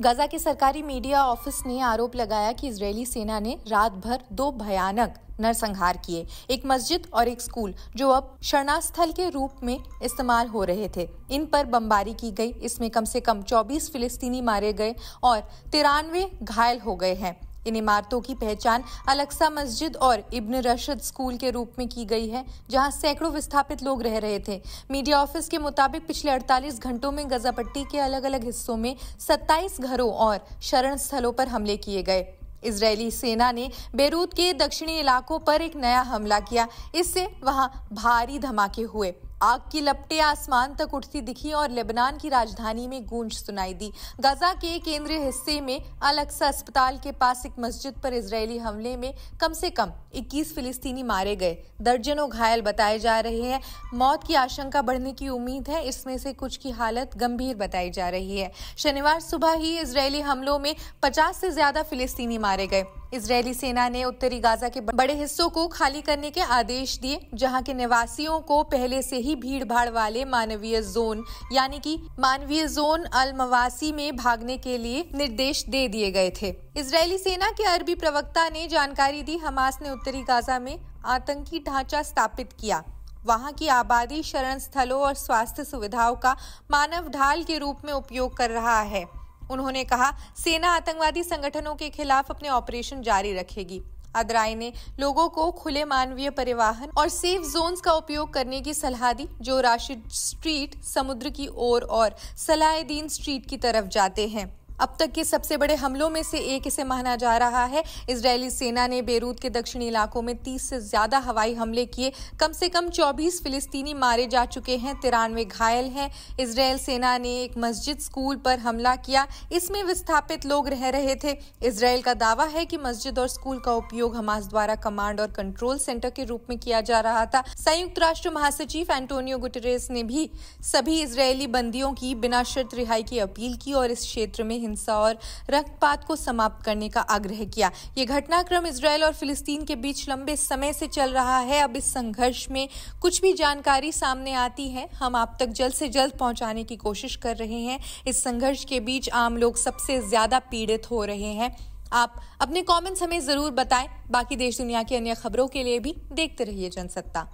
गजा के सरकारी media office ने आरोप लगाया कि इजरायली सेना ने रात भर दो भयानक नरसंहार किए। एक मस्जिद और एक स्कूल, जो अब शरणास्थल के रूप में इस्तेमाल हो रहे थे। इन पर बमबारी की गई, इसमें कम से कम 24 फिलिस्तीनी मारे गए और तिरानवे घायल हो गए हैं। इन इमारतों की पहचान अलक्सा मस्जिद और इब्न रशद स्कूल के रूप में की गई है, जहाँ सैकड़ों विस्थापित लोग रह रहे थे। मीडिया ऑफ़िस के मुताबिक पिछले 48 घंटों में गजापट्टी के अलग अलग हिस्सों में 27 घरों और शरण स्थलों पर हमले किए गए। इजरायली सेना ने बेरूत के दक्षिणी इलाकों पर एक नया हमला किया। इससे वहाँ भारी धमाके हुए। आग की लपटें आसमान तक उठती दिखी और लेबनान की राजधानी में गूंज सुनाई दी। गजा के केंद्रीय हिस्से में अलक्सा अस्पताल के पास एक मस्जिद पर इजरायली हमले में कम से कम 21 फिलिस्तीनी मारे गए। दर्जनों घायल बताए जा रहे हैं। मौत की आशंका बढ़ने की उम्मीद है। इसमें से कुछ की हालत गंभीर बताई जा रही है। शनिवार सुबह ही इसराइली हमलों में पचास से ज़्यादा फिलिस्तीनी मारे गए। इजरायली सेना ने उत्तरी गाजा के बड़े हिस्सों को खाली करने के आदेश दिए, जहाँ के निवासियों को पहले से ही भीड़ भाड़ वाले मानवीय जोन, यानी कि मानवीय जोन अल मवासी में भागने के लिए निर्देश दे दिए गए थे। इसराइली सेना के अरबी प्रवक्ता ने जानकारी दी, हमास ने उत्तरी गाजा में आतंकी ढांचा स्थापित किया। वहाँ की आबादी, शरण स्थलों और स्वास्थ्य सुविधाओं का मानव ढाल के रूप में उपयोग कर रहा है। उन्होंने कहा सेना आतंकवादी संगठनों के खिलाफ अपने ऑपरेशन जारी रखेगी। अदराई ने लोगों को खुले मानवीय परिवहन और सेफ़ जोन्स का उपयोग करने की सलाह दी जो राशिद स्ट्रीट समुद्र की ओर और, और सलाहदीन स्ट्रीट की तरफ़ जाते हैं। अब तक के सबसे बड़े हमलों में से एक इसे माना जा रहा है। इजरायली सेना ने बेरूत के दक्षिणी इलाकों में 30 से ज़्यादा हवाई हमले किए। कम से कम 24 फिलिस्तीनी मारे जा चुके हैं, तिरानवे घायल हैं। इसराइल सेना ने एक मस्जिद स्कूल पर हमला किया। इसमें विस्थापित लोग रह रहे थे। इसराइल का दावा है कि मस्जिद और स्कूल का उपयोग हमास द्वारा कमांड और कंट्रोल सेंटर के रूप में किया जा रहा था। संयुक्त राष्ट्र महासचिव एंटोनियो गुटरेस ने भी सभी इसराइली बंदियों की बिना शर्त रिहाई की अपील की और इस क्षेत्र में हिंसा और रक्तपात को समाप्त करने का आग्रह किया। ये घटनाक्रम इसराइल और फिलिस्तीन के बीच लंबे समय से चल रहा है। अब इस संघर्ष में कुछ भी जानकारी सामने आती है। हम आप तक जल्द से जल्द पहुँचाने की कोशिश कर रहे हैं। इस संघर्ष के बीच आम लोग सबसे ज़्यादा पीड़ित हो रहे हैं। आप अपने कमेंट्स हमें ज़रूर बताएँ। बाकी देश दुनिया की अन्य खबरों के लिए भी देखते रहिए जनसत्ता।